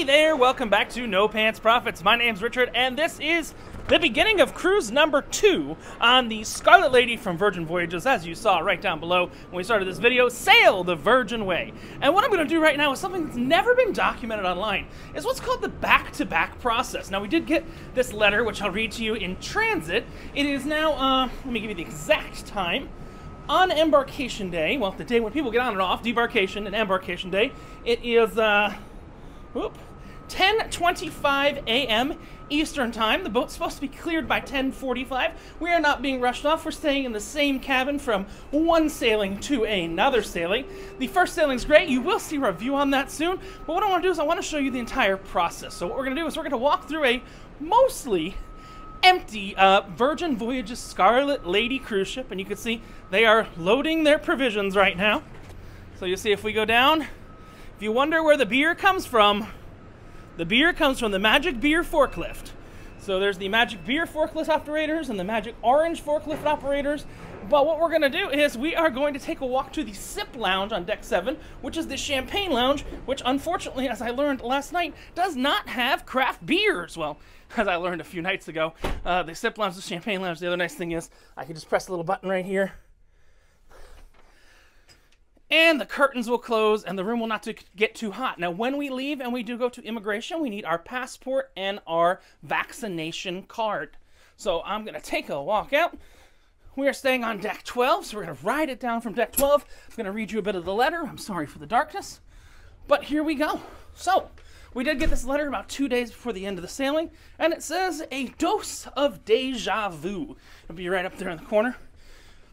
Hey there, welcome back to No Pants Profits. My name's Richard, and this is the beginning of cruise number two on the Scarlet Lady from Virgin Voyages, as you saw right down below when we started this video, Sail the Virgin Way. And what I'm going to do right now is something that's never been documented online, is what's called the back-to-back -back process. Now, we did get this letter, which I'll read to you in transit. It is now, uh, let me give you the exact time on embarkation day, well, the day when people get on and off, debarkation and embarkation day, it is, uh, whoop, 10.25 a.m. Eastern Time. The boat's supposed to be cleared by 10.45. We are not being rushed off. We're staying in the same cabin from one sailing to another sailing. The first sailing's great. You will see a review on that soon. But what I want to do is I want to show you the entire process. So what we're going to do is we're going to walk through a mostly empty uh, Virgin Voyages Scarlet Lady cruise ship, and you can see they are loading their provisions right now. So you see if we go down, if you wonder where the beer comes from, the beer comes from the Magic Beer forklift. So there's the Magic Beer forklift operators and the Magic Orange forklift operators. But what we're going to do is we are going to take a walk to the Sip Lounge on deck 7, which is the Champagne Lounge, which unfortunately, as I learned last night, does not have craft beers. Well, as I learned a few nights ago, uh, the Sip Lounge, the Champagne Lounge, the other nice thing is I can just press a little button right here and the curtains will close and the room will not get too hot. Now, when we leave and we do go to immigration, we need our passport and our vaccination card. So I'm going to take a walk out. We are staying on deck 12, so we're going to ride it down from deck 12. I'm going to read you a bit of the letter. I'm sorry for the darkness, but here we go. So, we did get this letter about two days before the end of the sailing, and it says, a dose of deja vu. It'll be right up there in the corner.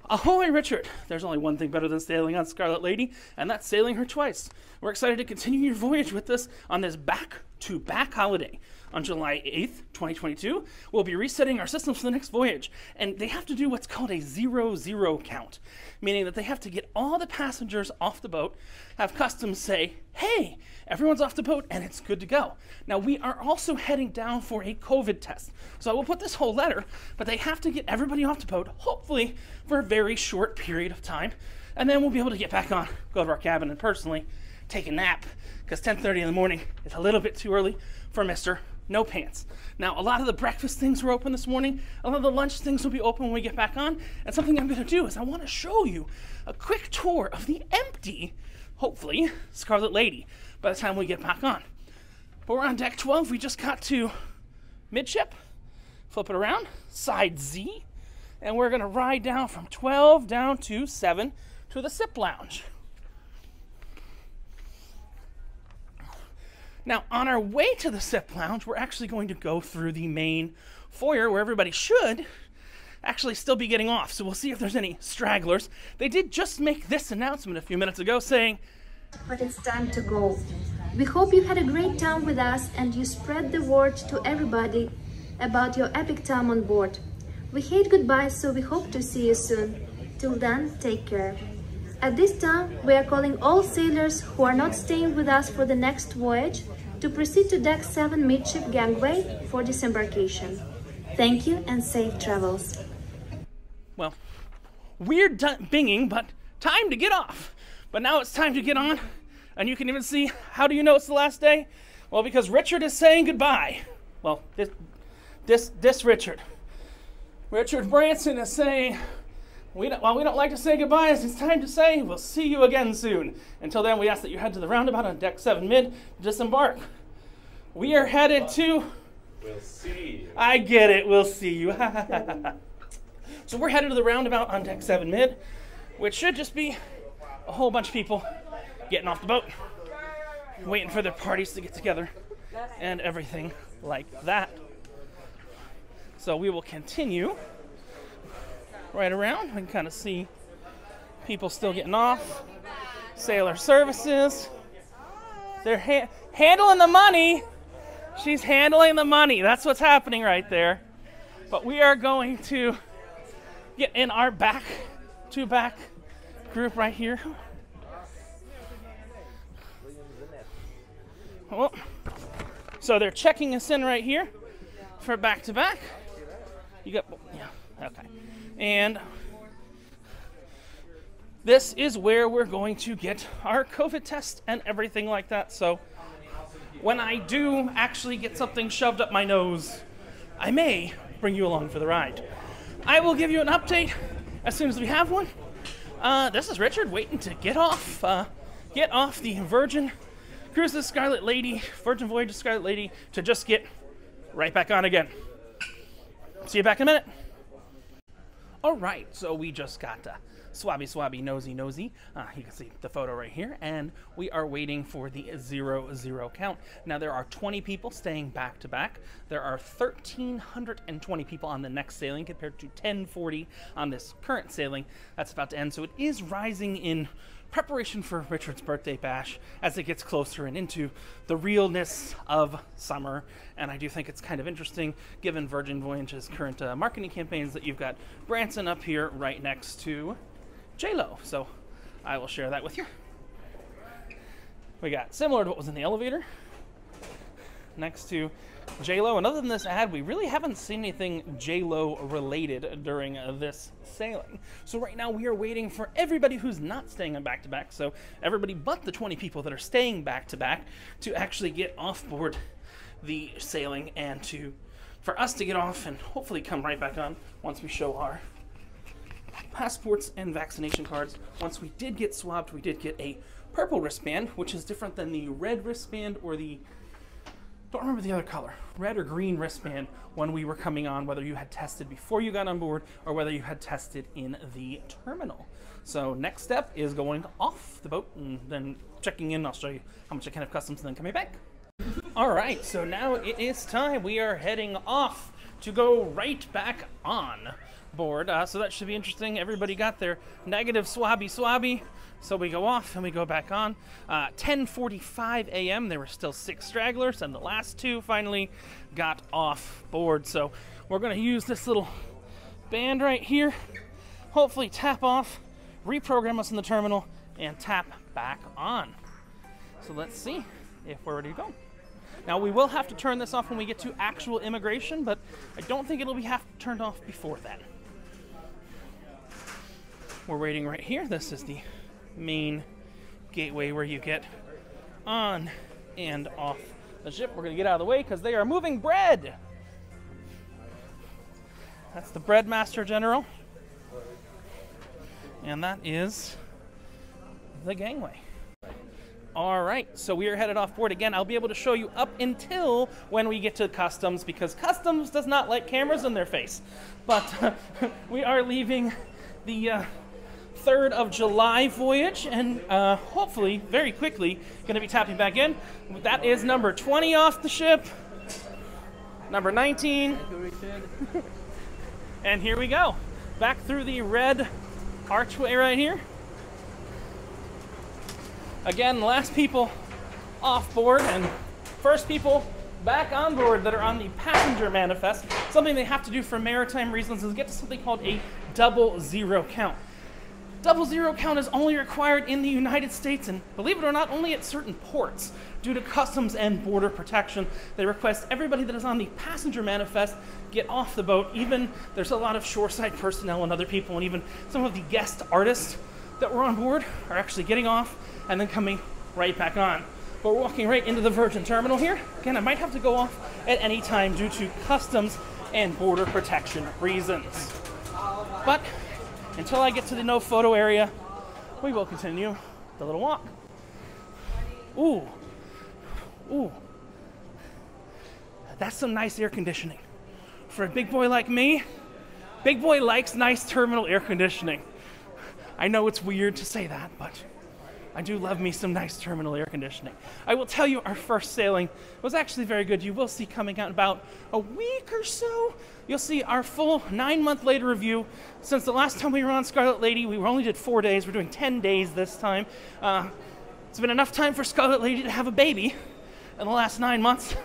Ahoy, Richard! There's only one thing better than sailing on Scarlet Lady, and that's sailing her twice. We're excited to continue your voyage with us on this back to back holiday. On July 8th, 2022, we'll be resetting our systems for the next voyage, and they have to do what's called a zero zero count, meaning that they have to get all the passengers off the boat, have customs say, hey, everyone's off the boat and it's good to go. Now, we are also heading down for a COVID test. So I will put this whole letter, but they have to get everybody off the boat, hopefully for a very short period of time, and then we'll be able to get back on, go to our cabin, and personally take a nap, because 10.30 in the morning is a little bit too early for Mr no pants. Now, a lot of the breakfast things were open this morning. A lot of the lunch things will be open when we get back on. And something I'm going to do is I want to show you a quick tour of the empty, hopefully, Scarlet Lady by the time we get back on. But we're on deck 12. We just got to midship. Flip it around, side Z. And we're going to ride down from 12 down to 7 to the SIP lounge. Now, on our way to the SIP Lounge, we're actually going to go through the main foyer where everybody should actually still be getting off. So we'll see if there's any stragglers. They did just make this announcement a few minutes ago saying, But it's time to go. We hope you had a great time with us and you spread the word to everybody about your epic time on board. We hate goodbyes, so we hope to see you soon. Till then, take care. At this time, we are calling all sailors who are not staying with us for the next voyage to proceed to deck 7 midship gangway for disembarkation. Thank you and safe travels. Well, weird binging, but time to get off. But now it's time to get on, and you can even see, how do you know it's the last day? Well, because Richard is saying goodbye. Well, this, this, this Richard. Richard Branson is saying, we while we don't like to say goodbyes, it's time to say we'll see you again soon. Until then, we ask that you head to the roundabout on deck 7 mid to disembark. We are headed to. We'll see you. I get it, we'll see you. so we're headed to the roundabout on deck 7 mid, which should just be a whole bunch of people getting off the boat, waiting for their parties to get together, and everything like that. So we will continue right around. We can kind of see people still getting off. Sailor services. They're ha handling the money. She's handling the money. That's what's happening right there. But we are going to get in our back, two back group right here. Oh. So they're checking us in right here for back to back. You got, yeah, okay. And this is where we're going to get our COVID test and everything like that. So when I do actually get something shoved up my nose, I may bring you along for the ride. I will give you an update as soon as we have one. Uh, this is Richard waiting to get off, uh, get off the Virgin Cruise the Scarlet Lady, Virgin Voyage Scarlet Lady, to just get right back on again. See you back in a minute. All right, so we just got uh, swabby, swabby, nosy, nosy. Uh, you can see the photo right here, and we are waiting for the zero zero count. Now there are 20 people staying back to back. There are 1,320 people on the next sailing compared to 1040 on this current sailing that's about to end. So it is rising in preparation for Richard's birthday bash as it gets closer and into the realness of summer. And I do think it's kind of interesting, given Virgin Voyage's current uh, marketing campaigns, that you've got Branson up here right next to JLo. So I will share that with you. We got similar to what was in the elevator next to JLo. And other than this ad, we really haven't seen anything J-Lo related during uh, this sailing. So right now we are waiting for everybody who's not staying on back to back. So everybody but the 20 people that are staying back to back to actually get off board the sailing and to for us to get off and hopefully come right back on once we show our passports and vaccination cards. Once we did get swabbed, we did get a purple wristband, which is different than the red wristband or the don't remember the other color, red or green wristband when we were coming on, whether you had tested before you got on board or whether you had tested in the terminal. So next step is going off the boat and then checking in. I'll show you how much I can have customs and then coming back. All right, so now it is time. We are heading off to go right back on board. Uh, so that should be interesting. Everybody got their negative swabby swabby. So we go off and we go back on. Uh, 10:45 a.m. There were still six stragglers, and the last two finally got off board. So we're going to use this little band right here. Hopefully, tap off, reprogram us in the terminal, and tap back on. So let's see if we're ready to go. Now we will have to turn this off when we get to actual immigration, but I don't think it'll be half turned off before then. We're waiting right here. This is the main gateway where you get on and off the ship. We're going to get out of the way because they are moving bread. That's the bread master general. And that is the gangway. All right, so we are headed off board again. I'll be able to show you up until when we get to customs because customs does not like cameras in their face. But we are leaving the uh, 3rd of July voyage, and uh, hopefully, very quickly, going to be tapping back in. That is number 20 off the ship, number 19. and here we go. Back through the red archway right here. Again, last people off board and first people back on board that are on the passenger manifest. Something they have to do for maritime reasons is get to something called a double zero count. Double zero count is only required in the United States and, believe it or not, only at certain ports. Due to customs and border protection, they request everybody that is on the passenger manifest get off the boat. Even there's a lot of shoreside personnel and other people, and even some of the guest artists that were on board are actually getting off and then coming right back on. But we're walking right into the Virgin Terminal here. Again, I might have to go off at any time due to customs and border protection reasons. But until I get to the no photo area, we will continue the little walk. Ooh, ooh, that's some nice air conditioning. For a big boy like me, big boy likes nice terminal air conditioning. I know it's weird to say that, but I do love me some nice terminal air conditioning. I will tell you, our first sailing was actually very good. You will see coming out in about a week or so. You'll see our full nine month later review. Since the last time we were on Scarlet Lady, we only did four days. We're doing 10 days this time. Uh, it's been enough time for Scarlet Lady to have a baby in the last nine months.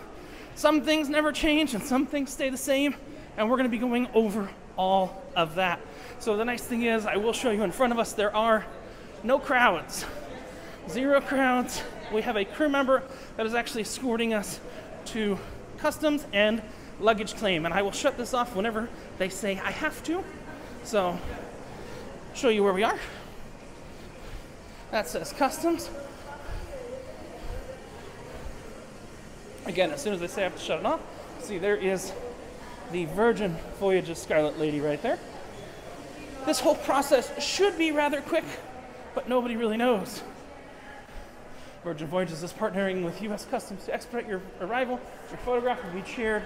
Some things never change and some things stay the same, and we're going to be going over all of that. So the nice thing is, I will show you in front of us, there are no crowds zero crowds. We have a crew member that is actually escorting us to customs and luggage claim. And I will shut this off whenever they say I have to. So, show you where we are. That says customs. Again, as soon as they say I have to shut it off, see there is the Virgin Voyages Scarlet Lady right there. This whole process should be rather quick, but nobody really knows. Virgin Voyages is partnering with U.S. Customs to expedite your arrival. Your photograph will be shared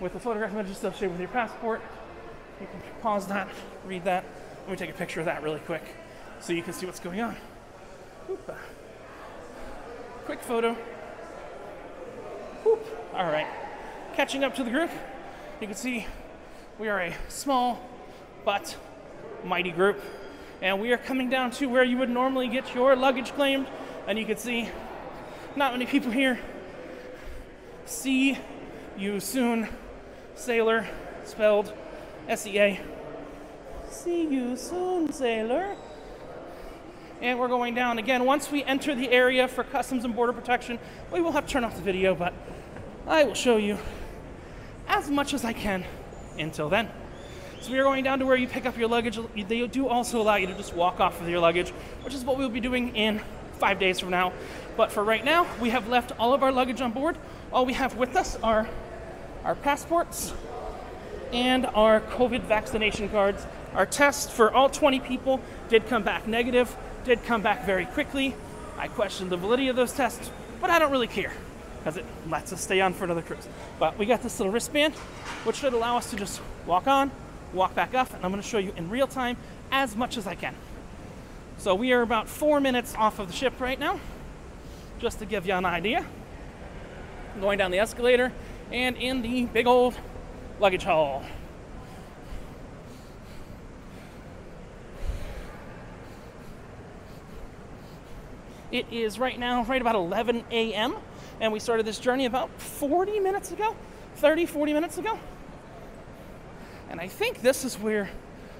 with the photograph image associated with your passport. You can pause that, read that. Let me take a picture of that really quick so you can see what's going on. Oop. Quick photo. Whoop. All right. Catching up to the group, you can see we are a small but mighty group. And we are coming down to where you would normally get your luggage claimed. And you can see not many people here. See you soon, sailor, spelled S E A. See you soon, sailor. And we're going down again. Once we enter the area for Customs and Border Protection, we will have to turn off the video, but I will show you as much as I can until then. So we are going down to where you pick up your luggage. They do also allow you to just walk off with your luggage, which is what we'll be doing in five days from now. But for right now, we have left all of our luggage on board. All we have with us are our passports and our COVID vaccination cards. Our test for all 20 people did come back negative, did come back very quickly. I questioned the validity of those tests, but I don't really care because it lets us stay on for another cruise. But we got this little wristband, which should allow us to just walk on, walk back up, and I'm going to show you in real time as much as I can. So we are about four minutes off of the ship right now, just to give you an idea. Going down the escalator and in the big old luggage hall. It is right now right about 11 a.m. and we started this journey about 40 minutes ago, 30, 40 minutes ago. And I think this is where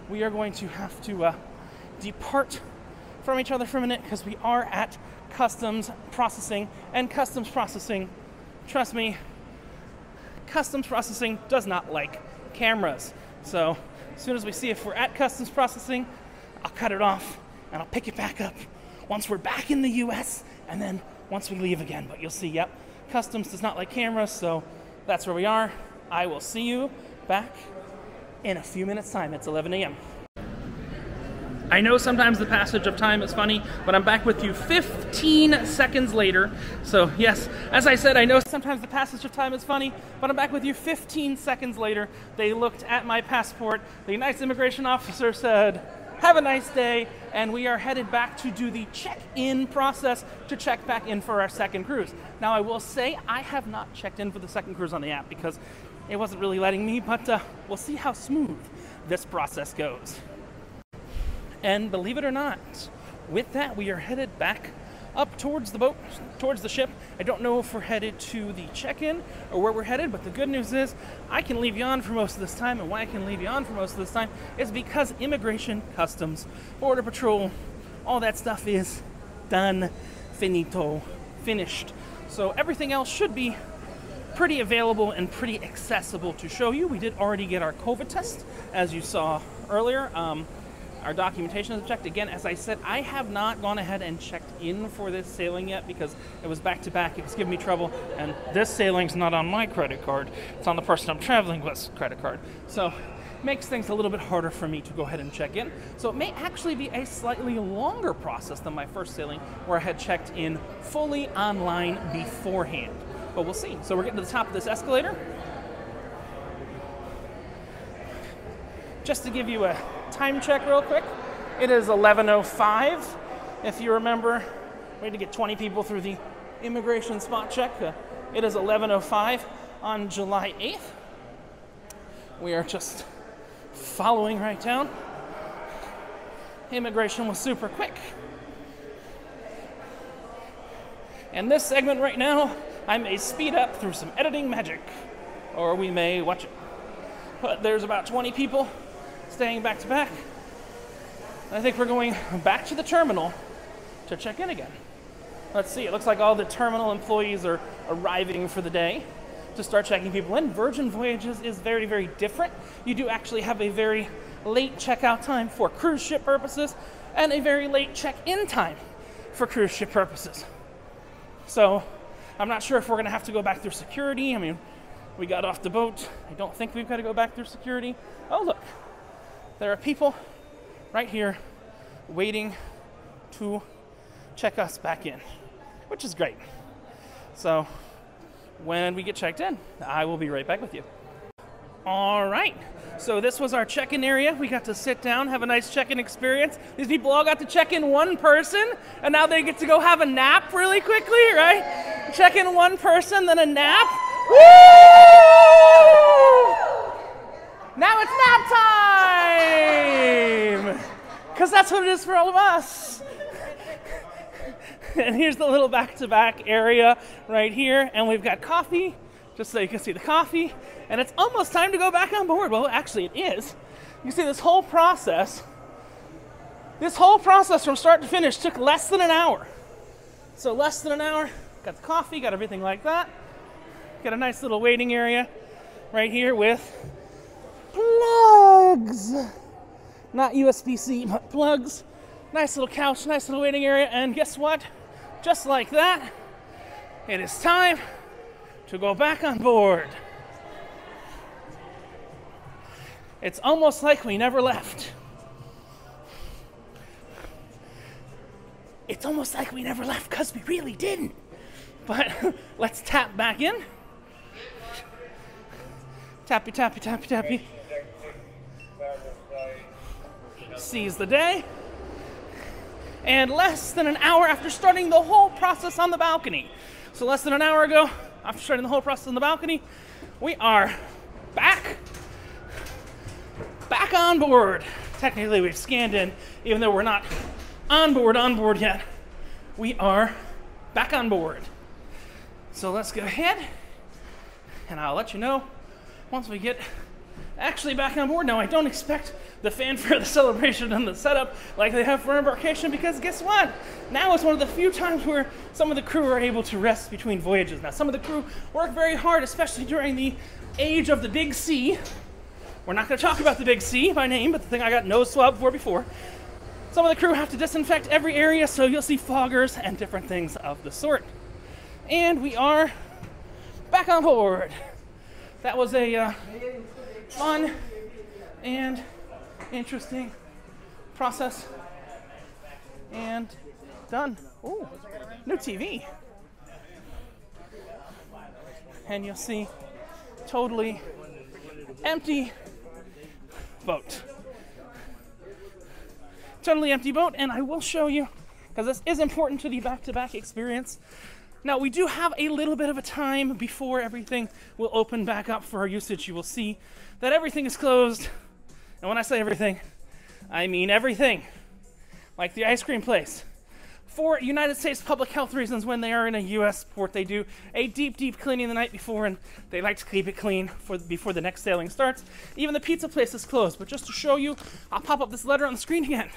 we are going to have to uh, depart from each other for a minute because we are at customs processing and customs processing, trust me, customs processing does not like cameras. So as soon as we see if we're at customs processing, I'll cut it off and I'll pick it back up once we're back in the US and then once we leave again. But you'll see, yep, customs does not like cameras, so that's where we are. I will see you back in a few minutes' time. It's 11 a.m. I know sometimes the passage of time is funny, but I'm back with you 15 seconds later. So, yes, as I said, I know sometimes the passage of time is funny, but I'm back with you 15 seconds later. They looked at my passport. The nice immigration officer said, Have a nice day. And we are headed back to do the check in process to check back in for our second cruise. Now, I will say, I have not checked in for the second cruise on the app because it wasn't really letting me, but uh, we'll see how smooth this process goes. And believe it or not, with that, we are headed back up towards the boat, towards the ship. I don't know if we're headed to the check in or where we're headed, but the good news is I can leave you on for most of this time. And why I can leave you on for most of this time is because immigration, customs, border patrol, all that stuff is done, finito, finished. So everything else should be pretty available and pretty accessible to show you. We did already get our COVID test, as you saw earlier. Um, our documentation is checked. Again, as I said, I have not gone ahead and checked in for this sailing yet because it was back to back. It was giving me trouble, and this sailing's not on my credit card. It's on the person I'm traveling with's credit card. So makes things a little bit harder for me to go ahead and check in. So it may actually be a slightly longer process than my first sailing where I had checked in fully online beforehand. But we'll see. So we're getting to the top of this escalator. Just to give you a time check real quick. It is 11:05. If you remember, we had to get 20 people through the immigration spot check. Uh, it is 11:05 on July 8th. We are just following right down. Immigration was super quick. And this segment right now, I may speed up through some editing magic, or we may watch it. But there's about 20 people staying back to back. I think we're going back to the terminal to check in again. Let's see, it looks like all the terminal employees are arriving for the day to start checking people in. Virgin Voyages is very, very different. You do actually have a very late checkout time for cruise ship purposes and a very late check in time for cruise ship purposes. So I'm not sure if we're going to have to go back through security. I mean, we got off the boat. I don't think we've got to go back through security. Oh, look. There are people right here waiting to check us back in, which is great. So, when we get checked in, I will be right back with you. All right. So this was our check-in area. We got to sit down, have a nice check-in experience. These people all got to check in one person, and now they get to go have a nap really quickly, right? Check in one person, then a nap. Woo! Now it's nap time! Because that's what it is for all of us. and here's the little back-to-back area right here, and we've got coffee, just so you can see the coffee and it's almost time to go back on board. Well, actually, it is. You see, this whole process, this whole process from start to finish took less than an hour. So, less than an hour, got the coffee, got everything like that. Got a nice little waiting area right here with plugs. Not USB C, but plugs. Nice little couch, nice little waiting area, and guess what? Just like that, it is time to go back on board. It's almost like we never left. It's almost like we never left because we really didn't. But let's tap back in. Tappy, tappy, tappy, tappy. Seize the day. And less than an hour after starting the whole process on the balcony. So, less than an hour ago, after starting the whole process on the balcony, we are back back on board. Technically, we've scanned in, even though we're not on board, on board yet. We are back on board. So let's go ahead, and I'll let you know once we get actually back on board. Now, I don't expect the fanfare, the celebration, and the setup like they have for embarkation because guess what? Now it's one of the few times where some of the crew are able to rest between voyages. Now, some of the crew work very hard, especially during the age of the big C we're not going to talk about the big C by name, but the thing I got nose swab for before. Some of the crew have to disinfect every area, so you'll see foggers and different things of the sort. And we are back on board. That was a uh, fun and interesting process. And done. Ooh, new TV. And you'll see totally empty boat. Totally empty boat, and I will show you, because this is important to the back to back experience. Now, we do have a little bit of a time before everything will open back up for our usage. You will see that everything is closed. And when I say everything, I mean everything. Like the ice cream place, for United States public health reasons, when they are in a U.S. port, they do a deep, deep cleaning the night before, and they like to keep it clean for before the next sailing starts. Even the pizza place is closed. But just to show you, I'll pop up this letter on the screen again.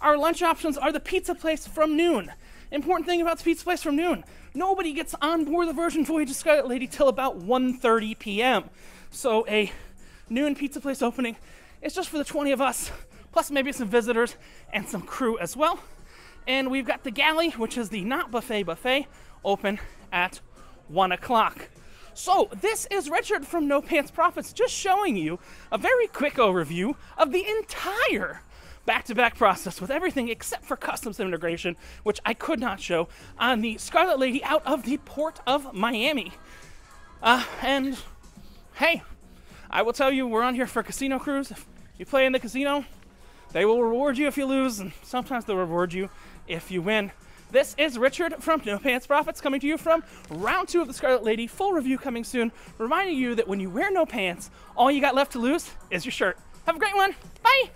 Our lunch options are the pizza place from noon. Important thing about pizza place from noon: nobody gets on board the Virgin Voyage of Scarlet Lady till about 1:30 p.m. So a noon pizza place opening is just for the 20 of us, plus maybe some visitors and some crew as well. And we've got the galley, which is the not buffet buffet, open at 1 o'clock. So, this is Richard from No Pants Profits just showing you a very quick overview of the entire back to back process with everything except for customs integration, which I could not show on the Scarlet Lady out of the port of Miami. Uh, and hey, I will tell you, we're on here for casino cruise. If you play in the casino, they will reward you if you lose, and sometimes they'll reward you if you win. This is Richard from No Pants Profits coming to you from round two of the Scarlet Lady. Full review coming soon, reminding you that when you wear no pants, all you got left to lose is your shirt. Have a great one. Bye.